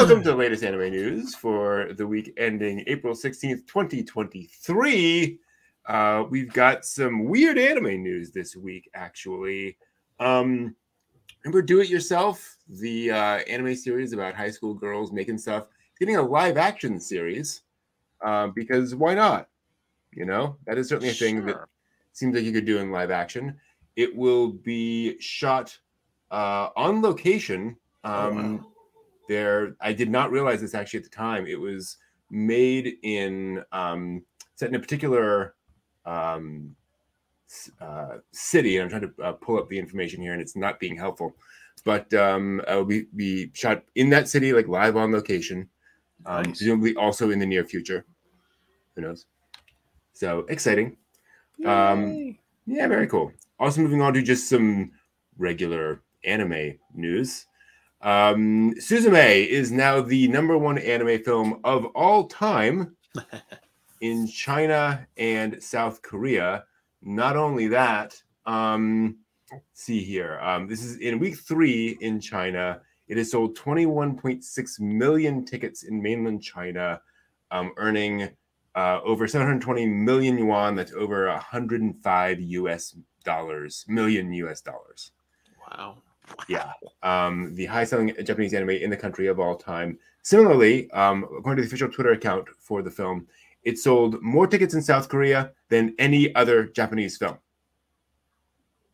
Welcome to the latest anime news for the week ending April 16th, 2023. Uh, we've got some weird anime news this week, actually. Um, remember Do It Yourself, the uh, anime series about high school girls making stuff, getting a live action series uh, because why not? You know, that is certainly a thing that seems like you could do in live action. It will be shot uh, on location. Oh, Um, wow. There, I did not realize this actually at the time. It was made in um, set in a particular um, uh, city, and I'm trying to uh, pull up the information here, and it's not being helpful. But um, will be, be shot in that city, like live on location, um, Nice. presumably also in the near future. Who knows? So exciting. Um, Yeah, very cool. Also, moving on to just some regular anime news. Um, Suzume is now the number one anime film of all time in China and South Korea. Not only that, um, let's see here. Um, this is in week three in China. It has sold 21.6 million tickets in mainland China, um, earning uh, over 720 million yuan. That's over 105 US dollars, million US dollars. wow. Yeah. Um, the high selling Japanese anime in the country of all time. Similarly, um, according to the official Twitter account for the film, it sold more tickets in South Korea than any other Japanese film.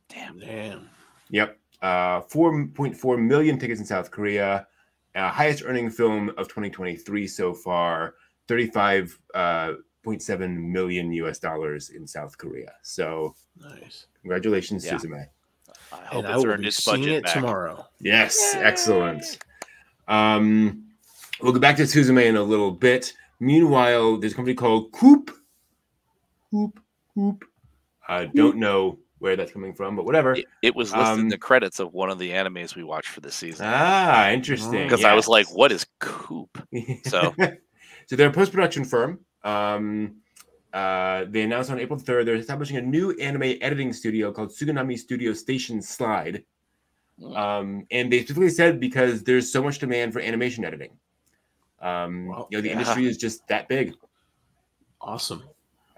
Damn. Damn. Yep. Uh, 4.4 million tickets in South Korea. Uh, highest earning film of 2023 so far. 35.7 million US dollars in South Korea. So, Nice. congratulations, Yeah. Suzume. I hope And I it's will earned be its seeing budget it back. tomorrow. Yes, excellent. Um, we'll go back to Suzume in a little bit. Meanwhile, there's a company called qooop. qooop, qooop. I don't know where that's coming from, but whatever. It, it was listed in Um, the credits of one of the animes we watched for this season. Ah, interesting. Because I was like, what is qooop? So- so they're a post-production firm. Um, uh, they announced on April 3rd they're establishing a new anime editing studio called Suganami Studio Station Slide. Mm. Um, and they specifically said because there's so much demand for animation editing. Um, Wow. you know, the Yeah. industry is just that big. Awesome.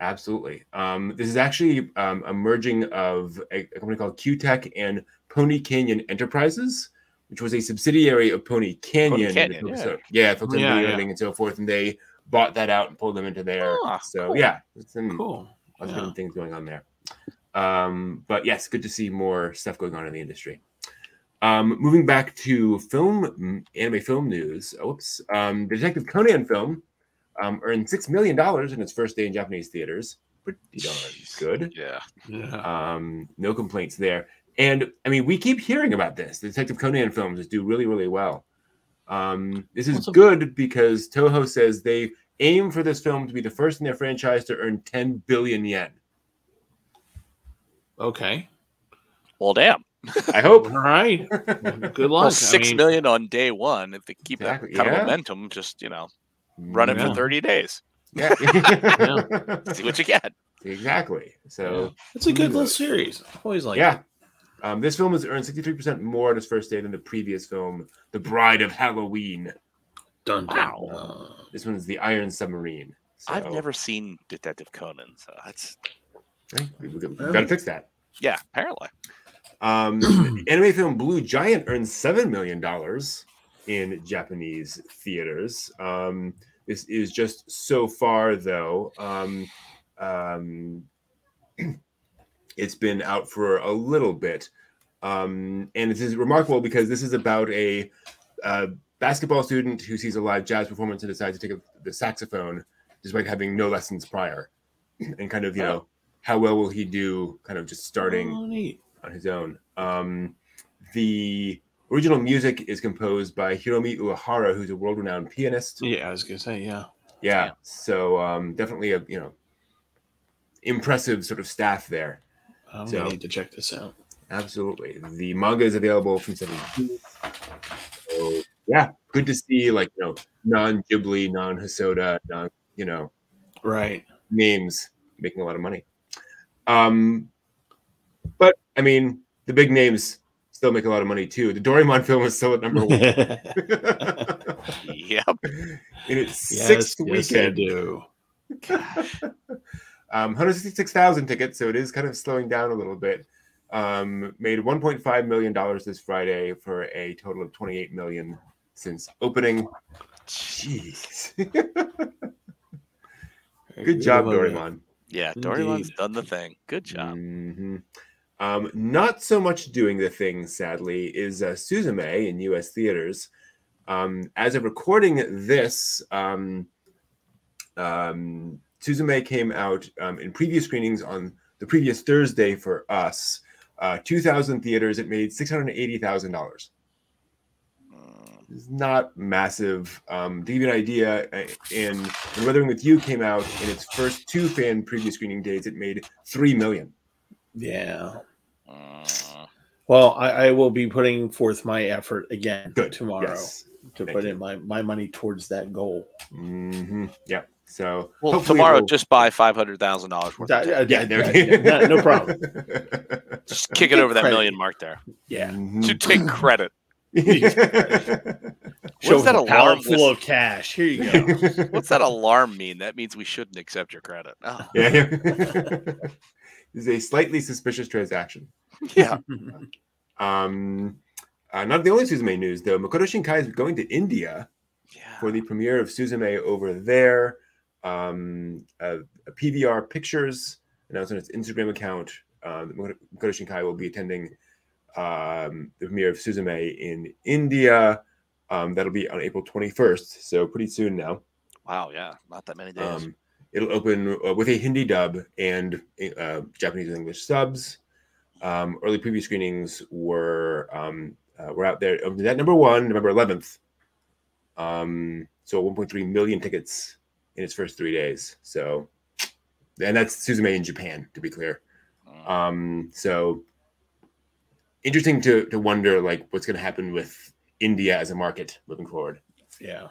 Absolutely. Um, this is actually um, a merging of a, a company called Q Tech and Pony Canyon Enterprises, which was a subsidiary of Pony Canyon. Canyon, yeah. so- yeah, folks Yeah, yeah. editing and so forth, and they bought that out and pulled them into there. Ah, so cool. yeah, some Cool. lots of Yeah. different things going on there. Um, but yes, good to see more stuff going on in the industry. Um, moving back to film, anime film news. Oops. Um, the Detective Conan film um, earned $6 million in its first day in Japanese theaters. Pretty darn good. Yeah. Yeah. Um, no complaints there. And I mean, we keep hearing about this. The Detective Conan films do really, really well. Um, this is Awesome. good because Toho says they aim for this film to be the first in their franchise to earn 10 billion yen. Okay. Well, damn. I hope. All right. Good luck. Well, I mean, million on day one. If they keep Exactly, that kind yeah. of momentum, just you know, run it for thirty days. Yeah. See what you get. exactly. So, It's a good little series. Always like yeah. Um, this film has earned 63% more on its first day than the previous film, The Bride of Halloween. Dun, dun, Wow. dun. This one's The Iron Submarine. I've never seen Detective Conan, so that's hey, we- we- We've got to fix that. yeah. Apparently, Um, the anime film Blue Giant earned seven million dollars in Japanese theaters. Um, this is just so far, though. Um, um, it's been out for a little bit, um, and it is remarkable because this is about a, uh basketball student who sees a live jazz performance and decides to take up the saxophone despite having no lessons prior, and kind of you know how well will he do, kind of just starting Oh, on his own. Um, the original music is composed by Hiromi Uehara, who's a world-renowned pianist. Yeah, I was gonna say yeah. Yeah, Yeah. so um, definitely a you know impressive sort of staff there. I'm So- gonna need to check this out. Absolutely, the manga is available from Seven. So yeah, good to see like you know non Ghibli, non Hosoda, non you know Right. names making a lot of money. Um, but I mean, the big names still make a lot of money too. The Doraemon film is still at number one. Yep. in its Yes, sixth yes, they weekend. do. um, 166,000 tickets, so it is kind of slowing down a little bit. Um, made 1.5 million dollars this Friday for a total of 28 million since opening. Jeez, good job, Doraemon. Yeah, Indeed. Doraemon's done the thing. Good job. Mhm. Um, not so much doing the thing, sadly, is uh, Suzume in U.S. theaters. Um, as of recording this, um, um, Suzume came out um, in previous screenings on the previous Thursday for us. Uh, 2,000 theaters. It made $680,000. Mm, It's not massive. Um, to give you an idea, uh, in when Weathering with You came out in its first two fan preview screening days, it made three million. Yeah. mm. Well, I, I will be putting forth my effort again Good tomorrow Yes. to Thank put you. in my, my money towards that goal. hmm Yeah. So Well, tomorrow, it'll- just buy five hundred thousand dollars worth. That- of uh, tickets. yeah, yeah, no, no problem. just kick it over that million mark there. Yeah. Mhm. To take credit. What's that alarm full list? of cash. Here you go. What's that alarm mean? That means we shouldn't accept your credit. Oh, yeah. this is a slightly suspicious transaction. yeah. Um, uh, not the only Suzume news though. Makoto Shinkai is going to India Yeah. for the premiere of Suzume over there. Um, uh, PVR Pictures announced on its Instagram account uh, that Makoto Shinkai will be attending um, the premiere of Suzume in India. Um, that'll be on April 21st, so pretty soon now. Wow. Yeah. Not that many days. Um, it'll open uh, with a Hindi dub and uh, Japanese and English subs. Um, early preview screenings were um, uh, were out there. Um, that number one, November 11th. Um, so 1.3 million tickets in its first three days. So, and that's Suzume in Japan, to be clear. Mm. Um, so interesting to to wonder like what's going to happen with India as a market moving forward. yeah.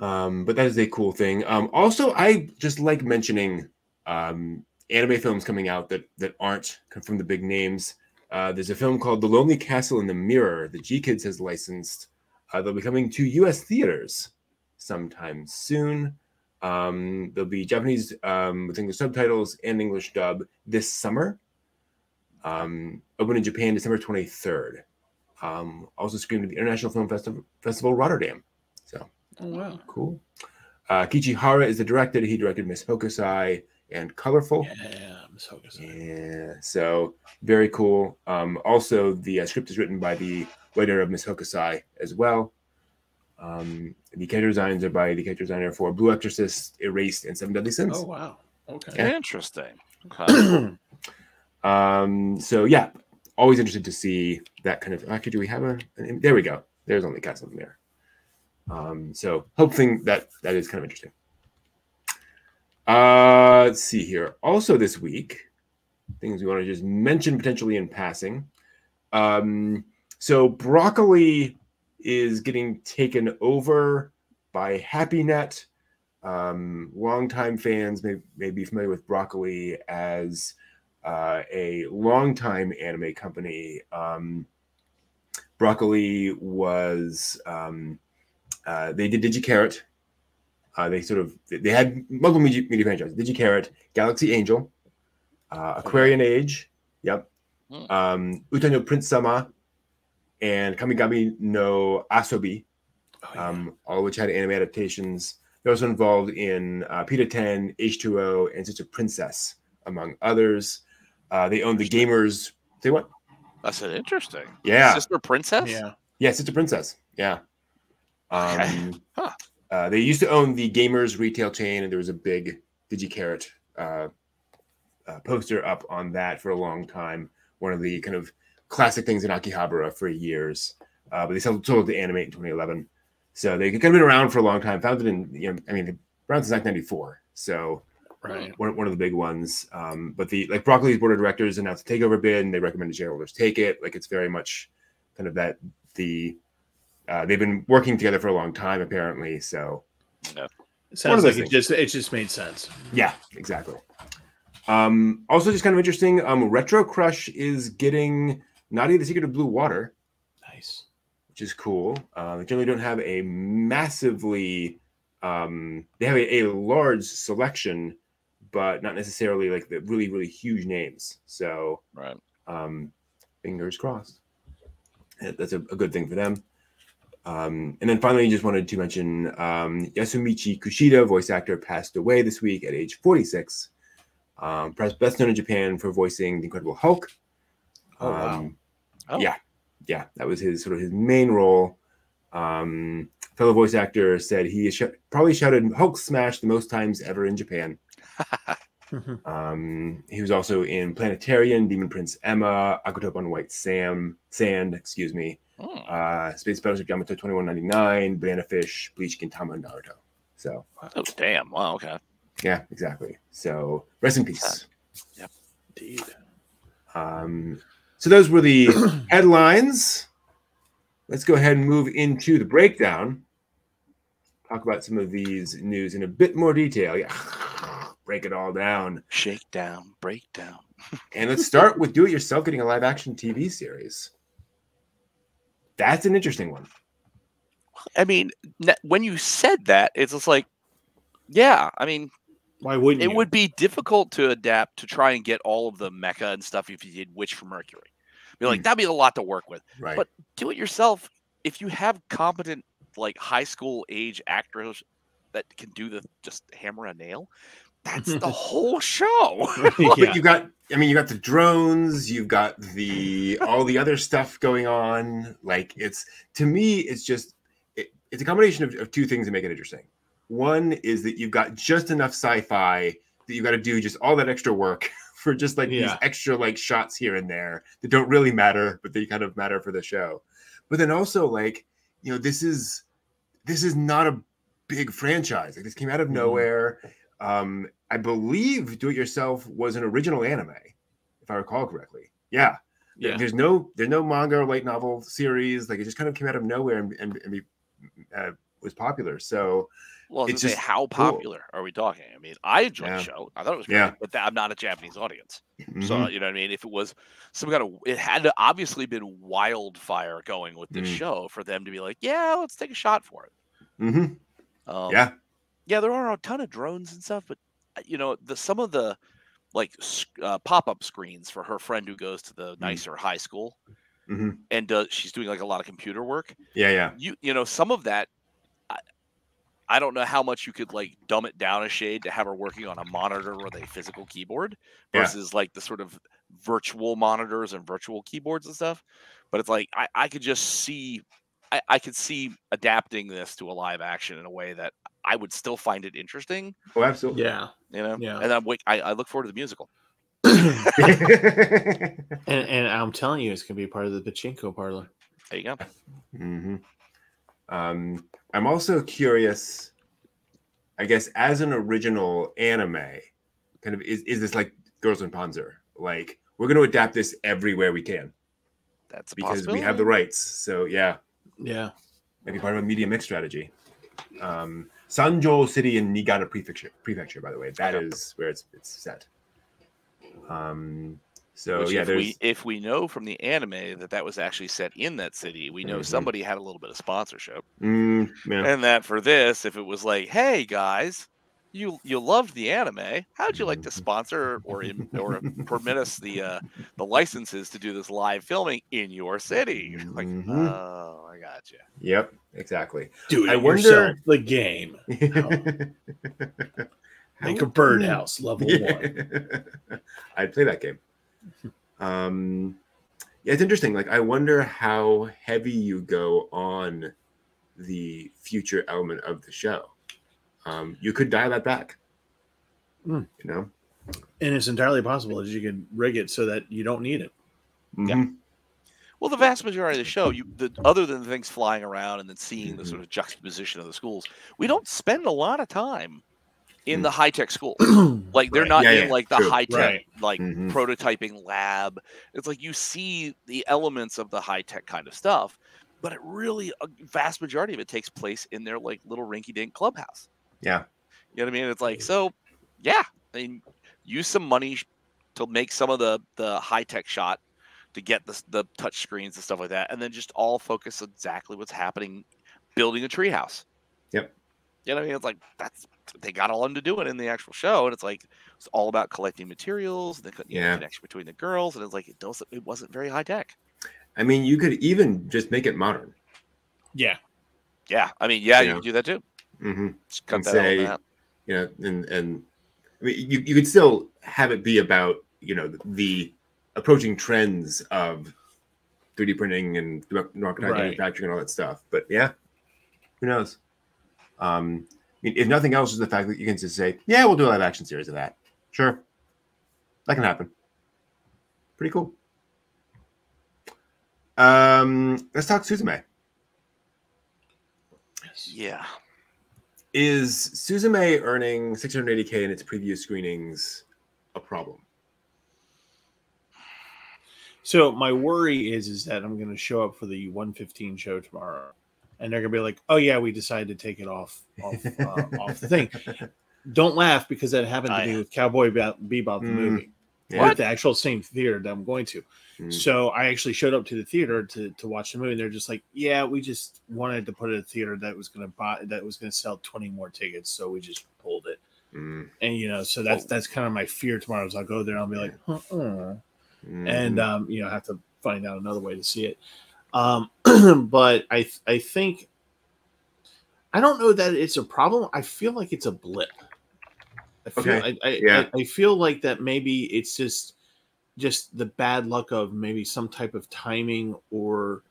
Um, but that is a cool thing. Um, also, I just like mentioning um, anime films coming out that that aren't from the big names. Uh, there's a film called The Lonely Castle in the Mirror that GKIDS has licensed. Uh, they'll be coming to U.S. theaters sometime soon. Um, there'll be Japanese um, with English subtitles and English dub this summer. Um, open in Japan December 23rd. Um, also screened at the International Film Festival, Festival Rotterdam. So Oh, wow. Cool. Uh, Keiichi Hara is the director. He directed Miss Hokusai and Colorful. Yeah. Miss Hokusai. Yeah, so very cool. Um, also, the uh, script is written by the writer of Miss Hokusai as well. Um, the character designs are by the character designer for Blue Exorcist, Erased, and Seven Deadly Sins. Oh, wow. Okay. Yeah. Interesting. Okay. Um, so yeah, always interested to see that kind of. Actually, do we have a? An, there we go. There's only Castle in there. Um, so hoping that that is kind of interesting. Uh, let's see here. Also this week, things we want to just mention potentially in passing. Um, so broccoli is getting taken over by Happinet. Um, longtime fans may, may be familiar with broccoli as uh, a longtime anime company. Um, Broccoli was um, uh, they did Di Gi Charat. Uh, they sort of they had multiple media, media franchises: Di Gi Charat, Galaxy Angel, uh, Aquarian Age, yep, Hmm. um, Uta no Prince Sama, and Kamigami no Asobi Oh, yeah. um, all of which had anime adaptations. They're also involved in uh, Pita-Ten, H2O, and Sister Princess, among others. Uh, they own the Gamers. Say what? That's an interesting. Yeah. Sister Princess? yeah. Yeah, Sister Princess. Yeah. Um, Okay. Huh. uh, they used to own the Gamers retail chain, and there was a big Di Gi Charat uh, uh, poster up on that for a long time. One of the kind of classic things in Akihabara for years. Uh, but they sold, sold it to Animate in 2011. So they kind of been around for a long time. Founded in, you know, I mean, around since 1994. So Right. one, one of the big ones. Um, but the like Broccoli's board of directors announced a takeover bid, and they recommended shareholders take it. Like it's very much kind of that the uh, they've been working together for a long time apparently. So It sounds like those it just it just made sense. yeah, exactly. Um, also, just kind of interesting. Um, Retro Crush is getting Nadia the Secret of Blue Water, Nice. which is cool. Uh, they generally don't have a massively, um, they have a, a large selection, but not necessarily like the really, really huge names. So, Right. um, fingers crossed. That's a, a good thing for them. Um, and then finally, just wanted to mention um, Yasumichi Kushida, voice actor, passed away this week at age 46. Um, perhaps best known in Japan for voicing the Incredible Hulk. Oh. Um, Oh. Yeah, yeah, that was his sort of his main role. Um, fellow voice actor said he sh- probably shouted Hulk smash the most times ever in Japan. Um, he was also in Planetarian, Demon Prince Emma, Aquatope on White Sam, Sand, excuse me, Hmm. uh, Space Battleship Yamato 2199, Banana Fish, Bleach, Gintama, and Naruto. So, Oh, damn. Wow. Okay. yeah, exactly. So, rest in peace. Yep, Indeed. Um, so, those were the headlines. Let's go ahead and move into the breakdown. Talk about some of these news in a bit more detail. Yeah. Break it all down. Shake down, break down. And let's start with Do It Yourself getting a live action TV series. That's an interesting one. I mean, when you said that, it's just like, yeah. I mean, Why wouldn't it you? would be difficult to adapt to try and get all of the mecha and stuff if you did Witch for Mercury. Be like, Hmm. that'd be a lot to work with. Right. But do it yourself. If you have competent, like high school age actors that can do the just hammer a nail, that's the whole show. yeah. But you got, I mean, you got the drones, you've got the all the other stuff going on. Like it's to me, it's just it, it's a combination of, of two things that make it interesting. One is that you've got just enough sci-fi that you've got to do just all that extra work for just like these extra like shots here and there that don't really matter, but they kind of matter for the show. But then also like, you know, this is this is not a big franchise. Like this came out of Mhm. nowhere. Um, I believe Do It Yourself was an original anime, if I recall correctly. Yeah. Yeah. There's no there's no manga or light novel series. Like it just kind of came out of nowhere and, and, and be, uh, was popular. So Well, I It's gonna say, just how cool. popular are we talking? I mean, I enjoyed Yeah. the show. I thought it was great, Yeah. but that, I'm not a Japanese audience, mhm. so you know what I mean. If it was some kind of, it had to obviously been wildfire going with this Mm. show for them to be like, yeah, let's take a shot for it. Mm-hmm. Um, yeah, yeah, there are a ton of drones and stuff, but uh, you know, the some of the like uh, pop-up screens for her friend who goes to the nicer high school Mhm. and uh, she's doing like a lot of computer work. yeah, yeah. you you know some of that I don't know how much you could like dumb it down a shade to have her working on a monitor with a physical keyboard Yeah. versus like the sort of virtual monitors and virtual keyboards and stuff but it's like i, I could just see I, I could see adapting this to a live action in a way that i would still find it interesting Oh, absolutely. Yeah. you know Yeah. and i'm wait, I, I look forward to the musical And and I'm telling you, it's gonna be part of the pachinko parlor. there you go hmm Um, I'm also curious. I guess as an original anime, kind of is, is this like Girls und Panzer? Like we're going to adapt this everywhere we can that's a because we have the rights. So yeah, Yeah. maybe part of a media mix strategy. Um, Sanjo City in Niigata Prefecture, Prefecture, by the way, that Okay. is where it's it's set. Um, so Which yeah, if there's we if we know from the anime that that was actually set in that city, we know Mhm. somebody had a little bit of sponsorship. mm, yeah. And that for this, if it was like, "Hey guys, you you loved the anime, how'd you like to Mhm. sponsor or or permit us the uh, the licenses to do this live filming in your city?" Like, Mhm. oh, I got you. Yep, exactly. Do it I wonder- yourself. The game. Make a birdhouse level one. I'd play that game. Um, yeah, it's interesting. Like, I wonder how heavy you go on the future element of the show. Um, you could dial that back. Hmm. You know. And it's entirely possible that you can rig it so that you don't need it. Mhm. Well, the vast majority of the show, you the other than the things flying around and then seeing the Mhm. sort of juxtaposition of the schools, we don't spend a lot of time in Mm. the high tech school. Like they're Right. not Yeah, in yeah, like the high tech Right. like Mhm. prototyping lab. It's like you see the elements of the high tech kind of stuff, but it really a vast majority of it takes place in their like little rinky dink clubhouse. Yeah. You know what I mean? It's like so, yeah. I mean, use some money to make some of the the high tech shot to get the the touch screens and stuff like that, and then just all focus exactly what's happening, building a treehouse. Yep. You know what I mean? It's like that's they got all them to do it in the actual show, and it's like it's all about collecting materials, the co- you know, Yeah. connection between the girls, and it's like it doesn't it wasn't very high tech. I mean, you could even just make it modern. Yeah. Yeah, I mean, yeah, you Yeah. can do that too. hmm Just cut And that say- out. You know, and and I mean, you you could still have it be about you know the approaching trends of 3D printing and democratized Right. manufacturing and all that stuff. But yeah, who knows? Um, I mean, if nothing else, is the fact that you can just say, "Yeah, we'll do a live action series of that." Sure, that can happen. Pretty cool. Um, let's talk Suzume. Yeah. Is Suzume earning 680k in its preview screenings a problem? So my worry is is that I'm going to show up for the 115 show tomorrow, and they're going to be like, "Oh yeah, we decided to take it off off, uh, off the thing." Don't laugh because that happened to I- me with Cowboy Be- Bebop the Mm. movie. Yeah. At the actual same theater that I'm going to. Mm. So I actually showed up to the theater to, to watch the movie. And they're just like, yeah, we just wanted to put it in a theater that was going to buy that was going to sell 20 more tickets, so we just pulled it. Mm, And you know, so that's Oh. that's kind of my fear tomorrow. Is I'll go there and I'll be like, uh-uh mm, and um, you know have to find out another way to see it. Um, but I I think I don't know that it's a problem. I feel like it's a blip. I feel Okay. I, I, Yeah. I, I feel like that maybe it's just just the bad luck of maybe some type of timing or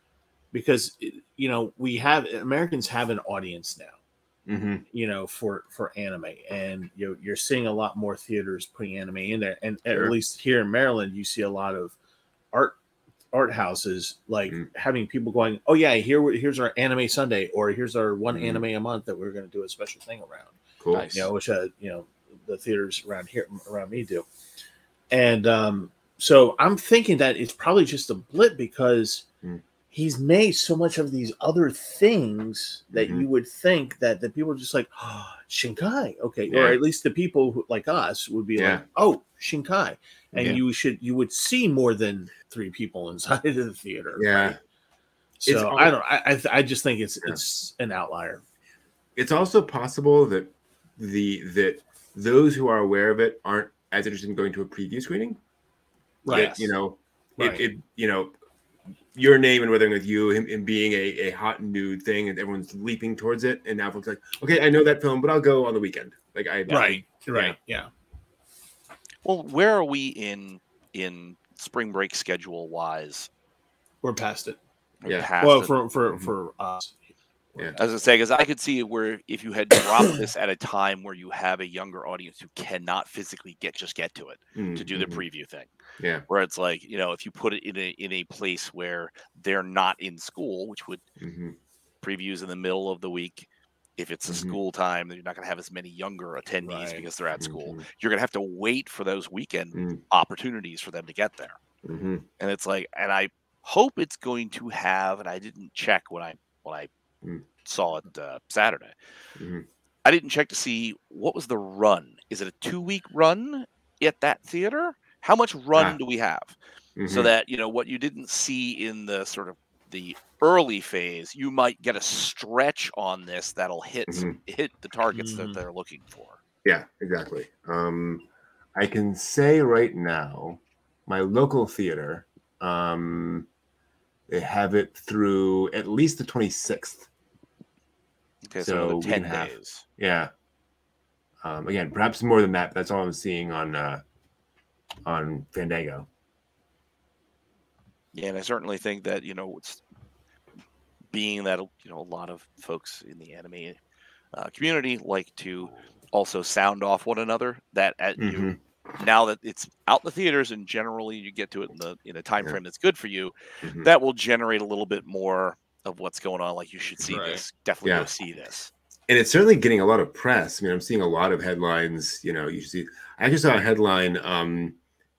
because you know we have Americans have an audience now mhm, you know for for anime and you know, you're seeing a lot more theaters putting anime in there and Sure. at least here in maryland you see a lot of art art houses like Mm. having people going oh yeah here here's our anime sunday or here's our one Mhm. anime a month that we're going to do a special thing around cool. Nice. you know which uh, you know the theaters around here around me do and um so i'm thinking that it's probably just a blip because Mm. he's made so much of these other things that Mhm. you would think that the people are just like oh, shinkai okay Yeah. or at least the people who, like us would be Yeah. like oh shinkai and Yeah. you should you would see more than three people inside of the theater Yeah. right? so i don't i I, I just think it's Yeah. it's an outlier It's also possible that the that those who are aware of it aren't as interested in going to a preview screening. right That, you know, Right. it, it you know your name and weathering with you him, him being a, a hot and nude thing and everyone's leaping towards it and now folks like okay i know that film but i'll go on the weekend like i right right yeah Well, where are we in in spring break schedule wise? we're past it Yeah. well it? for for Mhm. for us Yeah. As I say because I could see where if you had dropped this at a time where you have a younger audience who cannot physically get just get to it to do the Mhm. preview thing, yeah where it's like you know if you put it in a in a place where they're not in school, which would mhm, previews in the middle of the week. If it's a Mhm. school time, then you're not going to have as many younger attendees Right. because they're at school. mhm, You're going to have to wait for those weekend Mm. opportunities for them to get there. mhm, and it's like and i hope it's going to have and i didn't check when i when i Mm. saw it uh, saturday mhm. i didn't check to see what was the run is it a two week run at that theater how much run Ah. do we have so Mhm. that you know what you didn't see in the sort of the early phase you might get a stretch on this that'll hit some- hit the targets Mhm. that they're looking for Yeah, exactly. Um, I can say right now, my local theater, um, they have it through at least the 26th. okay so, So another 10 can have- days Yeah. Um, again, perhaps more than that. But that's all I'm seeing on uh, on Fandango. Yeah, and I certainly think that you know it's being that you know a lot of folks in the anime uh, community like to also sound off one another. That at you Mhm. now that it's out in the theaters and generally you get to it in the in a time Yeah. frame that's good for you, Mhm. that will generate a little bit more of what's going on. Like you should see Right. this, definitely Yeah. go see this. And it's certainly getting a lot of press. I mean, I'm seeing a lot of headlines. You know, you see. I just saw a headline. Um,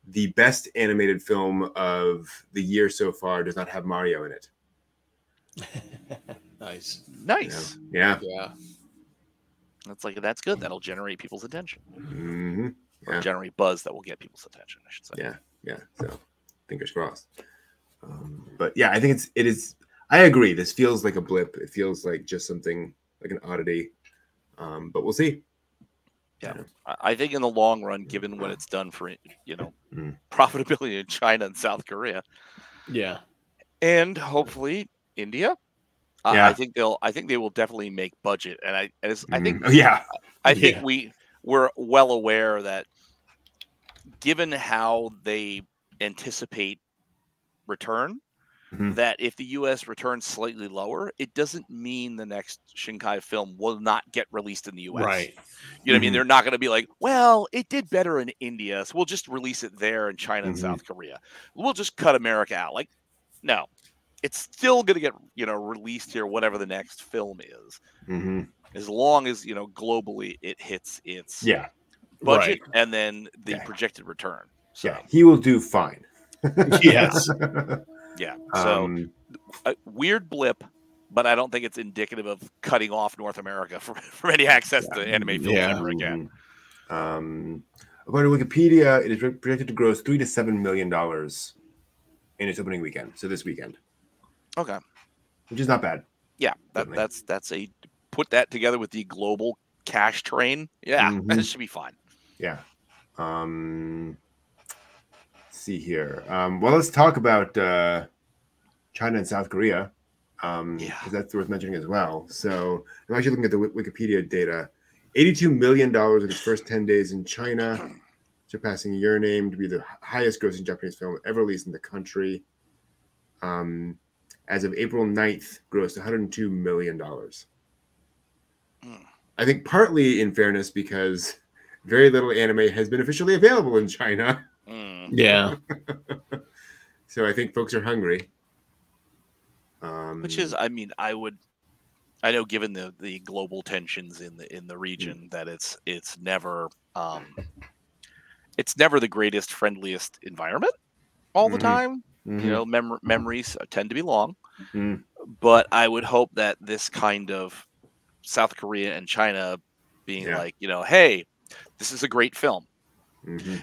the best animated film of the year so far does not have Mario in it. nice Nice. Yeah. yeah That's like that's good. That'll generate people's attention Mm-hmm. or generate buzz that will get people's attention. I should say. Yeah. Yeah. So, fingers crossed. Um, but yeah, I think it's it is. I agree. This feels like a blip. It feels like just something like an oddity. Um, but we'll see. Yeah, I think in the long run, given what it's done for you know Mm. profitability in China and South Korea, Yeah. and hopefully India, I- Yeah. I think they'll. I think they will definitely make budget, and I, as, I think Mhm. yeah, I think Yeah. we we're well aware that given how they anticipate return, Mhm. that if the U.S. returns slightly lower, it doesn't mean the next Shinkai film will not get released in the U.S. Right. You know what I mean? Mhm. They're not going to be like, well, it did better in India, so we'll just release it there in China and Mhm. South Korea. We'll just cut America out. Like, no, it's still going to get you know released here, whatever the next film is, hmm as long as you know globally it hits its yeah, budget and then the Yeah. projected return. So yeah. He will do fine. Yes. yeah, so Um, a weird blip. But I don't think it's indicative of cutting off North America from, from any access to anime films Yeah. ever again. Um, according to Wikipedia, it is projected to gross three to seven million dollars in its opening weekend. So this weekend, Okay. which is not bad. Yeah, that, that's that's a put that together with the global cash train. Yeah, Mhm. that should be fine. Yeah. Um, let's see here. Um, well, let's talk about uh, China and South Korea. Um, Yeah. that's worth mentioning as well. So I'm actually looking at the Wi- Wikipedia data. $82 million in its first 10 days in China, surpassing Your Name to be the highest grossing Japanese film ever released in the country. Um, as of April 9th, grossed $102 million. Mm. I think partly in fairness because very little anime has been officially available in China. Mm. Yeah. So I think folks are hungry. Um, Which is, I mean, I would, I know, given the the global tensions in the in the region, that it's it's never, um, it's never the greatest, friendliest environment all the Mhm. time. Mhm, You know, mem- memories tend to be long, Mm. but I would hope that this kind of South Korea and China being Yeah. like, you know, hey, this is a great film. mhm,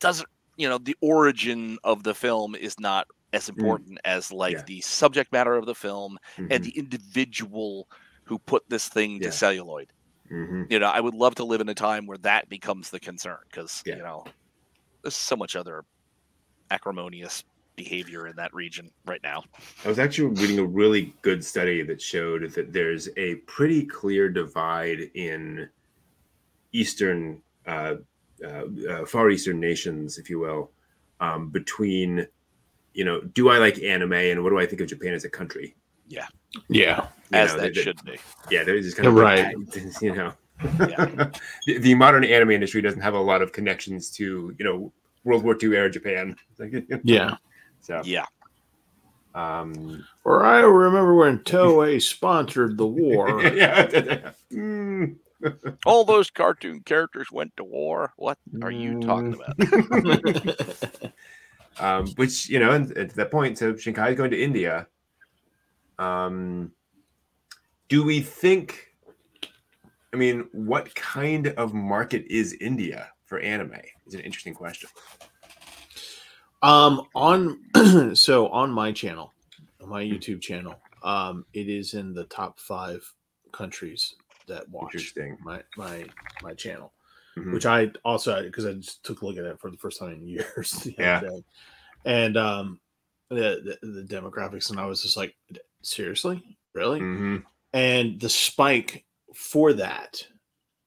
doesn't you know the origin of the film is not as important as like Mm. Yeah. the subject matter of the film and mhm, the individual who put this thing Yeah. to celluloid mhm. you know i would love to live in a time where that becomes the concern because Yeah. you know there's so much other acrimonious behavior in that region right now I was actually reading a really good study that showed that there's a pretty clear divide in Eastern, uh, uh, uh, Far Eastern nations, if you will, um, between, you know, do I like anime and what do I think of Japan as a country? Yeah. You as know, that they- they- should be Yeah, there's just kind of Right. that, you know. Yeah. the, the modern anime industry doesn't have a lot of connections to, you know, World War II era Japan. Yeah. So, yeah um, Or I remember when Toei sponsored the war. yeah. Mm. all those cartoon characters went to war what are you talking Mm. about um, which you know, and, and to that point, so Shinkai is going to India. Um, do we think? I mean, what kind of market is India for anime? Is an interesting question. Um, on so on my channel, on my YouTube channel, um, it is in the top five countries that watch Interesting. my my my channel, Mhm. which I also because I just took a look at it for the first time in years. Yeah. day. and um, the, the the demographics, and I was just like, seriously, really? Mhm. and the spike for that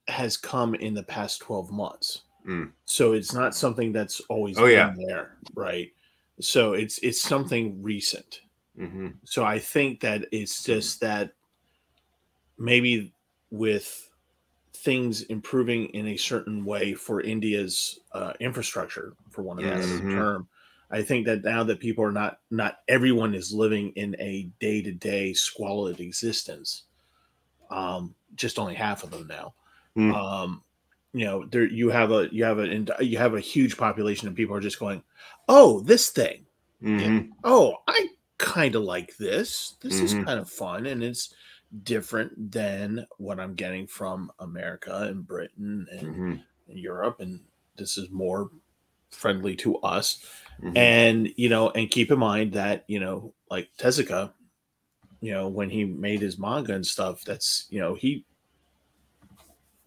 has come in the past 12 months Mm. so it's not something that's always Oh, been yeah. there right so it's it's something recent Mhm. so i think that it's just that maybe with things improving in a certain way for india's uh, infrastructure for one of Yes. better Mhm. term i think that now that people are not not everyone is living in a day-to-day squalid existence um just only half of them now Mm. um you know there you have a you have a you have a huge population of people are just going oh this thing Mhm. oh i kind of like this this Mhm. is kind of fun and it's different than what i'm getting from america and britain and, Mhm. and europe and this is more friendly to us. Mhm. And you know, and keep in mind that you know, like Tezuka, you know, when he made his manga and stuff, that's you know he,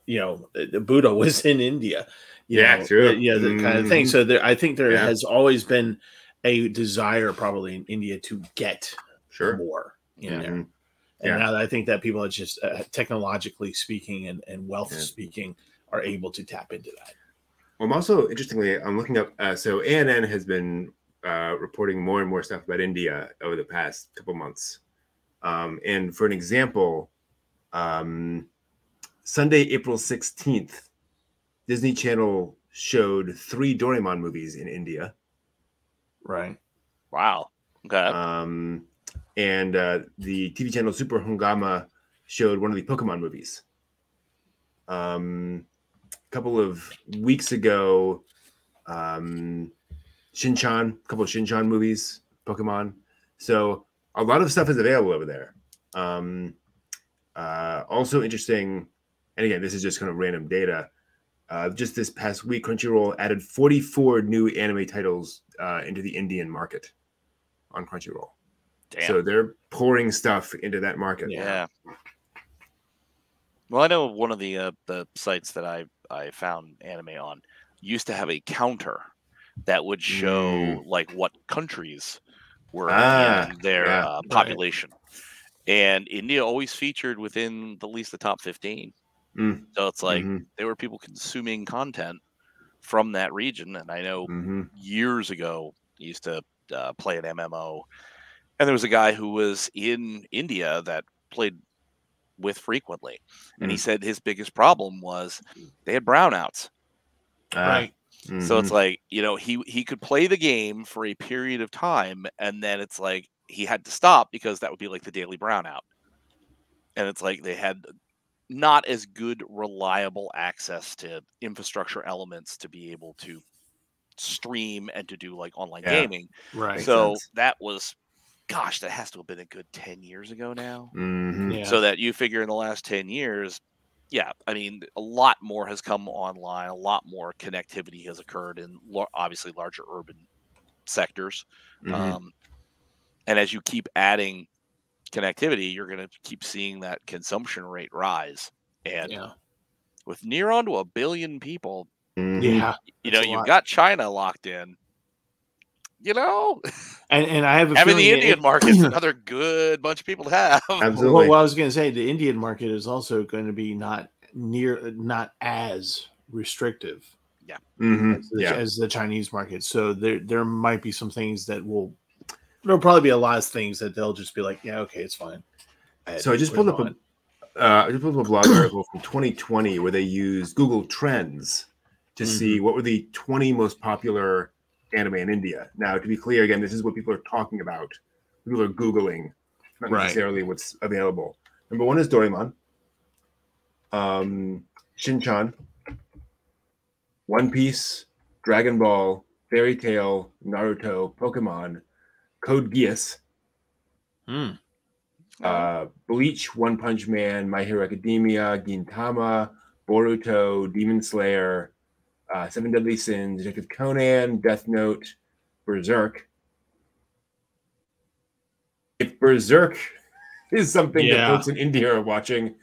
you know, the Buddha was in India. You Yeah, know, true. uh, Yeah, the kind of thing. Mhm. So there, I think there Yeah. has always been a desire, probably in India, to get sure. more in Yeah. there. Mhm. And Yeah. now I think that people are just uh, technologically speaking and, and wealth Yeah. speaking are able to tap into that. I'm also interestingly, I'm looking up. Uh, so ANN has been uh, reporting more and more stuff about India over the past couple months. Um, and for an example, um, Sunday, April 16th, Disney Channel showed three Doraemon movies in India. Right. Wow. Okay. Um, and uh, the TV channel Super Hungama showed one of the Pokemon movies. Um, a couple of weeks ago, um, Shinchan, a couple of Shinchan movies, Pokemon. So a lot of stuff is available over there. Um, uh, also interesting, and again, this is just kind of random data. Uh, just this past week, Crunchyroll added 44 new anime titles uh, into the Indian market on Crunchyroll. Damn. So they're pouring stuff into that market. Yeah. Well, I know one of the uh, the sites that I I found anime on used to have a counter that would show Mm. like what countries were Ah, in their yeah. uh, population, and India always featured within at least the top fifteen. Mm. So it's like Mhm, there were people consuming content from that region, and I know mhm. years ago I used to uh, play an MMO, and there was a guy who was in India that played with frequently, and he Mm. said his biggest problem was they had brownouts. Ah, right. So it's like you know he he could play the game for a period of time, and then it's like he had to stop because that would be like the daily brownout, and it's like they had not as good reliable access to infrastructure elements to be able to stream and to do like online Yeah. gaming. Right. So sense. that was, gosh, that has to have been a good ten years ago now. Mhm. yeah. So that you figure in the last ten years, yeah, I mean, a lot more has come online. A lot more connectivity has occurred in lar- obviously larger urban sectors. Mhm. Um, and as you keep adding connectivity, you're going to keep seeing that consumption rate rise. And yeah. with near onto a billion people, Mhm. Yeah. you know, you've lot. got China locked in. You know, And and I have a having the Indian it- market's another good bunch of people to have. Absolutely. Well, what I was going to say, the Indian market is also going to be not near, not as restrictive Mhm. as, the, Yeah. as the Chinese market. So there there might be some things that will. There'll probably be a lot of things that they'll just be like, yeah, okay, it's fine. So I just pulled up a uh, I just pulled up a blog article from 2020 where they used Google Trends to see Mm-hmm. what were the 20 most popular anime in India. Now, to be clear, again, this is what people are talking about. People are Googling, not Right. necessarily what's available. Number one is Doraemon, um, Shinchan, One Piece, Dragon Ball, Fairy Tail, Naruto, Pokemon, Code Geass, Hmm. uh, Bleach, One Punch Man, My Hero Academia, Gintama, Boruto, Demon Slayer, uh, Seven Deadly Sins, Detective Conan, Death Note, Berserk. If Berserk is something that folks in India are watching,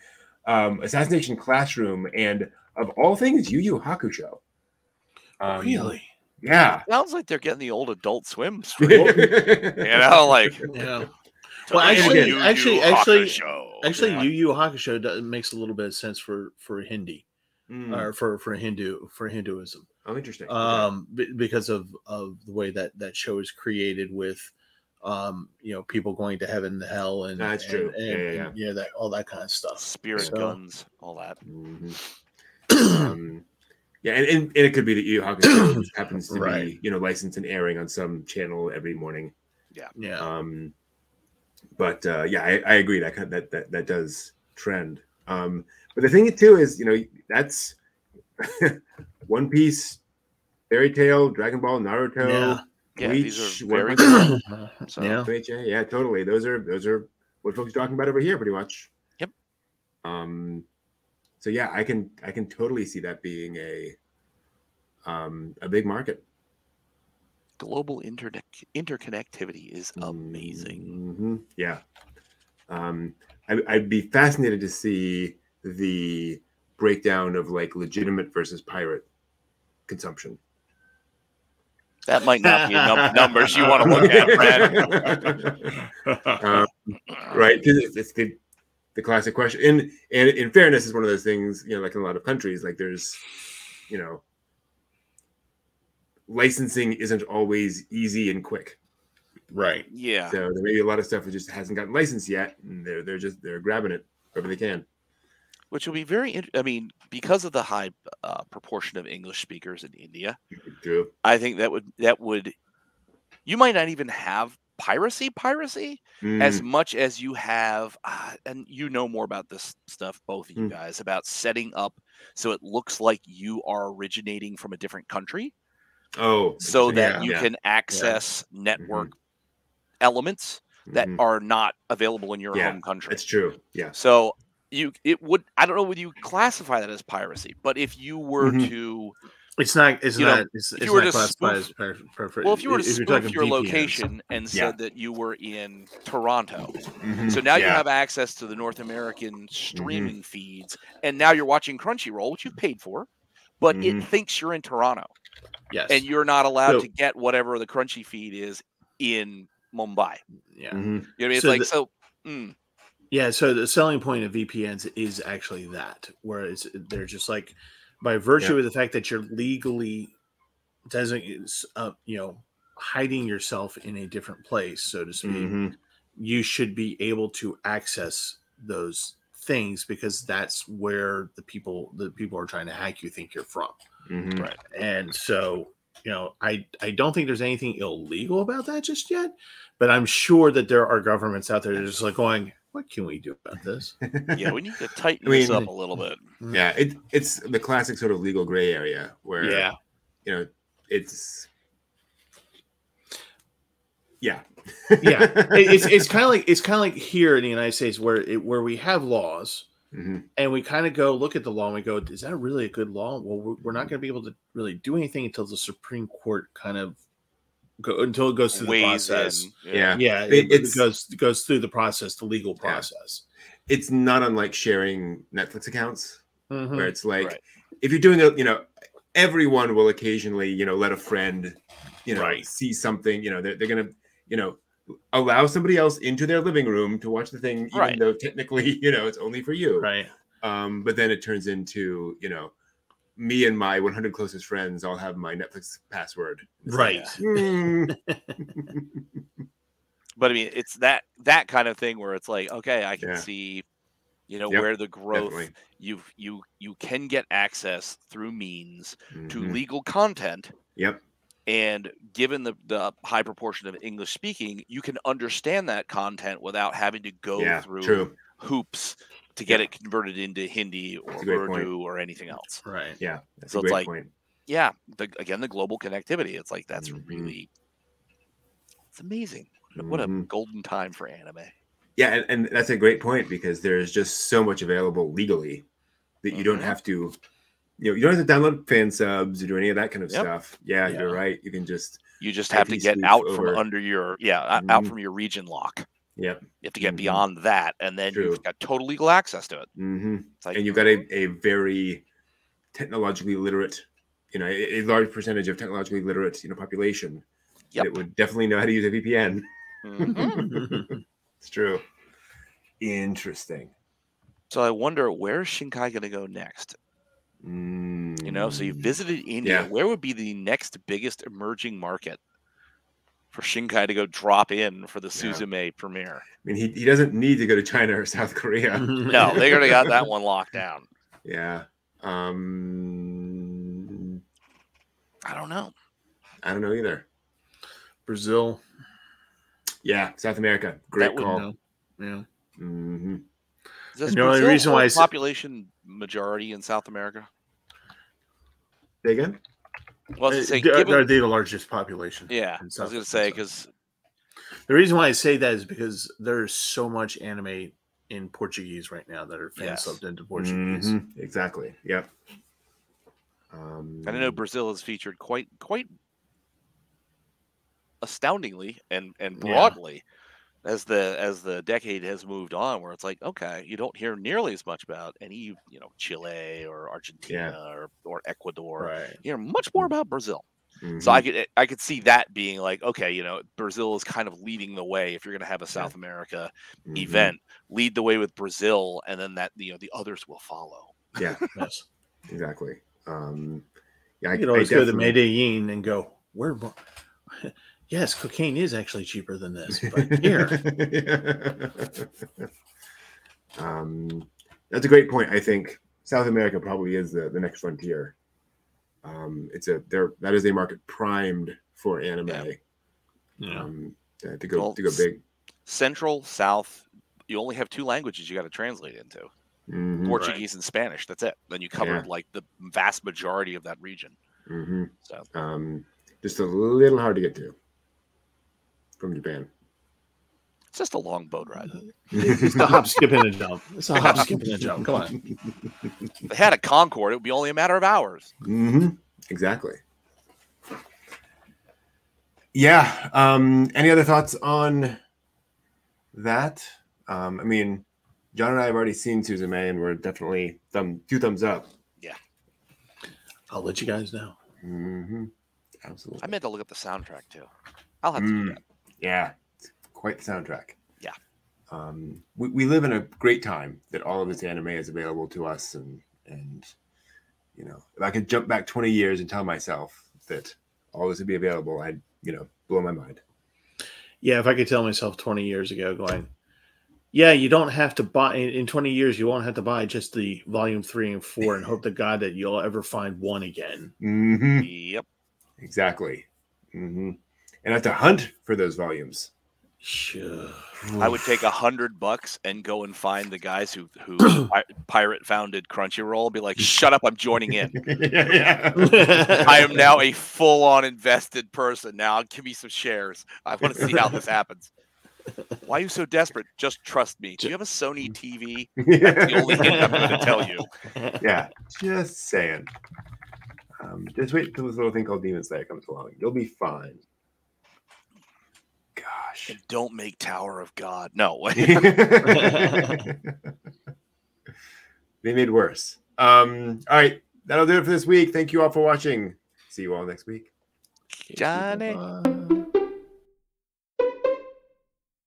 um, Assassination Classroom, and of all things, Yu Yu Hakusho. Um, really? Yeah. Sounds like they're getting the old Adult Swim stream. you know, like Yeah. Well, actually- Yu Yu actually- actually- Hakusho. Actually, Yeah. Yu Yu Hakusho does, makes a little bit of sense for for Hindi Mm. or for for Hindu for Hinduism. Oh, interesting. Okay. um b- because of of the way that that show is created with um you know people going to heaven and hell and That's and- true. and, Yeah, yeah, and, yeah, that all that kind of stuff spirit So- guns, all that. Mhm. um, yeah, and, and, and it could be that Yu Yu happens to be you know licensed and airing on some channel every morning. yeah Yeah. Um, but uh, yeah, I, I agree that kind that that that does trend. Um, but the thing too is, you know, that's One Piece, Fairy Tail, Dragon Ball, Naruto, Yeah. Yeah, Bleach, these are very Punch good. So, yeah yeah, totally. Those are those are what folks are talking about over here, pretty much. Yep. Um, so yeah, I can I can totally see that being a um a big market. global internet interconnectivity is amazing. Mhm, Yeah. Um, I, I'd be fascinated to see the breakdown of like legitimate versus pirate consumption. That might not be num- numbers you want to look at, Brad. um, right? It's, it's the the classic question. And and in fairness, is one of those things. You know, like in a lot of countries, like there's, you know, licensing isn't always easy and quick. Right. Yeah. So there may be a lot of stuff that just hasn't gotten licensed yet, and they're they're just they're grabbing it wherever they can. Which will be very, I mean, because of the high uh, proportion of English speakers in India, True. I think that would, that would, you might not even have piracy, piracy, as Mm, much as you have, uh, and you know more about this stuff, both of you Mm. guys, about setting up so it looks like you are originating from a different country oh, so interesting. that Yeah. you Yeah. can access network elements that Mhm. are not available in your Yeah, home country. It's true. Yeah. So you it would I don't know would you classify that as piracy, but if you were Mhm. to It's not. It's You know, not. it's, it's not classified spoof- as per, per, per, well, if you were to if you're spoof talking your VPNs. location and Yeah. said that you were in Toronto, Mhm. so now you have access to the North American Mm-hmm. streaming feeds, and now you're watching Crunchyroll, which you've paid for, but it Mhm. thinks you're in Toronto, yes, and you're not allowed So- to get whatever the Crunchy feed is in Mumbai. yeah, Mhm. You know what I mean? It's So like the- so. mm, yeah. So the selling point of VPNs is actually that, whereas they're just like by virtue of the fact that you're legally doesn't uh, you know hiding yourself in a different place, so to speak. Mhm. you should be able to access those things because that's where the people the people are trying to hack you think you're from Mhm. Right. and so you know i i don't think there's anything illegal about that just yet but i'm sure that there are governments out there that are just like going what can we do about this Yeah, we need to tighten I this up a little bit. Yeah. It it's the classic sort of legal gray area where yeah you know it's yeah yeah It- it's it's kind of like it's kind of like here in the united states where it where we have laws Mhm. and we kind of go look at the law and we go is that really a good law well we're, we're not going to be able to really do anything until the supreme court kind of go until it goes through the process in. yeah yeah It- it, it it's- goes goes through the process the legal Yeah. process it's not unlike sharing netflix accounts Mhm. where it's like Right. if you're doing a you know everyone will occasionally you know let a friend you know Right. see something you know they're, they're gonna you know allow somebody else into their living room to watch the thing even Right. though technically you know it's only for you right um but then it turns into you know me and my 100 closest friends all have my netflix password. It's like, right. hmm, but I mean, it's that that kind of thing where it's like, okay, I can Yeah. see, you know, Yep, where the growth you you you can get access through means to Mhm. legal content, yep. And given the the high proportion of English speaking, you can understand that content without having to go yeah through true. hoops to get it converted into Hindi or a great point. Urdu or anything else. right yeah that's So it's like- point Yeah, the, again, the global connectivity. It's like that's Mhm. really it's amazing. What a Mhm. golden time for anime. Yeah, and, and that's a great point because there's just so much available legally that you don't Mhm. have to, you know, you don't have to download fan subs or do any of that kind of Yep. stuff. Yeah, Yeah. you're right. You can just, You just have to get out over. from under your yeah o- out Mhm. from your region lock. Yep. You have to get Mhm. beyond that, and then True. you've got total legal access to it. hmm like And you've got a, a very technologically literate, you know, a, a large percentage of technologically literate, you know, population Yep. that would definitely know how to use a VPN. Mhm. it's true. Interesting. so I wonder where's Shinkai going to go next. You know, so you Mm. visited India. Yeah. Where would be the next biggest emerging market for Shinkai to go drop in for the Yeah. Suzume premiere? I mean, he, he doesn't need to go to China or South Korea. No, they already got that one locked down. Yeah. Um, I don't know. I don't know either. brazil Yeah, South America. Great That call. no. yeah hmm Does the only Brazil reason why hold I s- population majority in South America? Say again? Well, I Uh, say, they- given- are they the largest population yeah, in I was going to say because the reason why i say that is because there's so much anime in portuguese right now that are fan Yes. subbed into portuguese Mhm, Exactly. Yep. Um, I know Brazil is featured quite quite astoundingly and and Yeah. Broadly as the as the decade has moved on where it's like okay you don't hear nearly as much about any you know chile or argentina or, or ecuador Right. you know much more about brazil so Mhm. i could i could see that being like okay you know brazil is kind of leading the way if you're going to have a south america Mhm. event lead the way with brazil and then that you know the others will follow Yeah, Yes. exactly. Um, yeah, I You could I always go to the definitely- Medellin and go, where? mo- Yes, cocaine is actually cheaper than this, but here. um, that's a great point. I think South America probably is the, the next frontier. Um, it's a there that is a market primed for anime. Yeah. Um, to to go Well, to go big. central south you only have two languages you got to translate into Mhm, Portuguese and Spanish. That's it. Then you covered Yeah. like the vast majority of that region. mhm. So Um, just a little hard to get to from Japan. it's just a long boat ride. It's a hop, skip, and a jump. It's a hop, skip, and a jump. Come on. If they had a Concorde, it would be only a matter of hours. Mm-hmm. Exactly. Yeah. Um, any other thoughts on that? Um, I mean, John and I have already seen Susan Suzume, and we're definitely thumb two thumbs up. Yeah. I'll let you guys know. hmm Absolutely. I meant to look up the soundtrack too. I'll have to do Mm. that. Yeah, quite the soundtrack. Yeah. Um, we, we live in a great time that all of this anime is available to us, and and you know, if I could jump back twenty years and tell myself that all this would be available, I'd you know blow my mind. Yeah, if I could tell myself 20 years ago, going, yeah, you don't have to buy in in 20 years, you won't have to buy just the volume three and four and hope to God that you'll ever find one again. hmm Yep. Exactly. hmm And I have to hunt for those volumes. Sure. I would take a hundred bucks and go and find the guys who who pirate founded Crunchyroll. Be like, shut up, I'm joining in. yeah, I am now a full on invested person. Now give me some shares. I want to see how this happens. Why are you so desperate? Just trust me. Do you have a Sony TV? That's the only thing I'm going to tell you. yeah, just saying. Um, just wait until this little thing called Demon Slayer comes along. You'll be fine. Gosh. And don't make Tower of God. No. they made worse. Um, all right, that'll do it for this week. Thank you all for watching. See you all next week. Johnny. Bye.